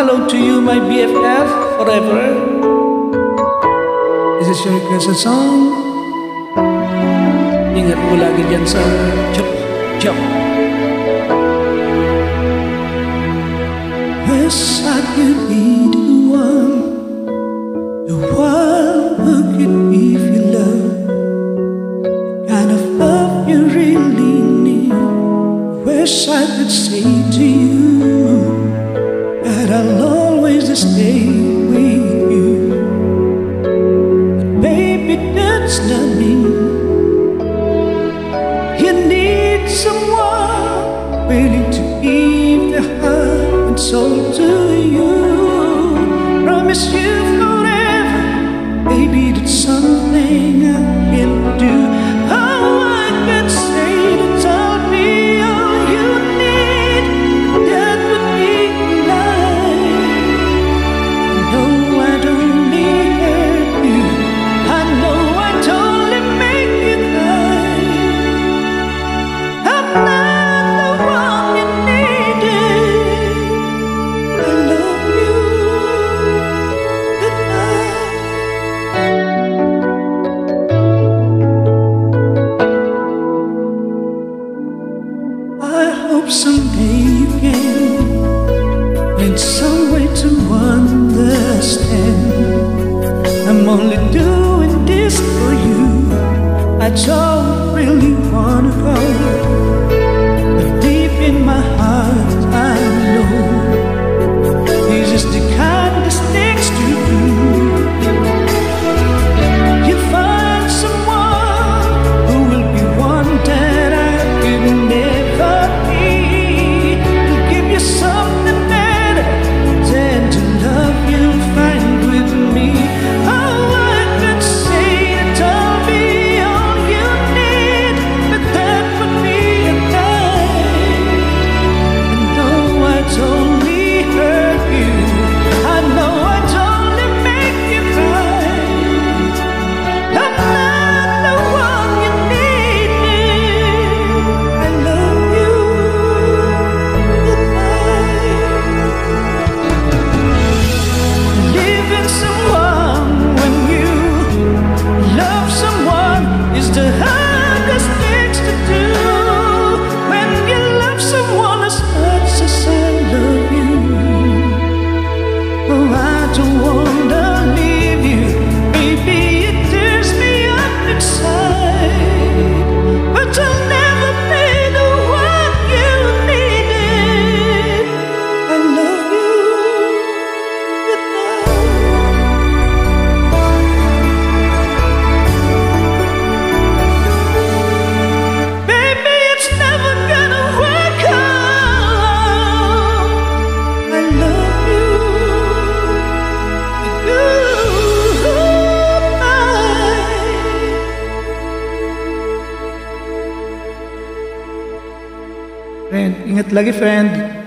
Mahalo to you, my BFF, forever. This is your requested song. Ingat po lagi dyan sa chop, chop. Wish I could be the one, the one who could give you love, the kind of love you really need. Wish I could say to you I'll always stay with you. But baby, that's not me. You need someone willing to give their heart and soul to you. Someday you can find some way to understand. I'm only doing this for you. I don't is the Friend, ingat lagi friend.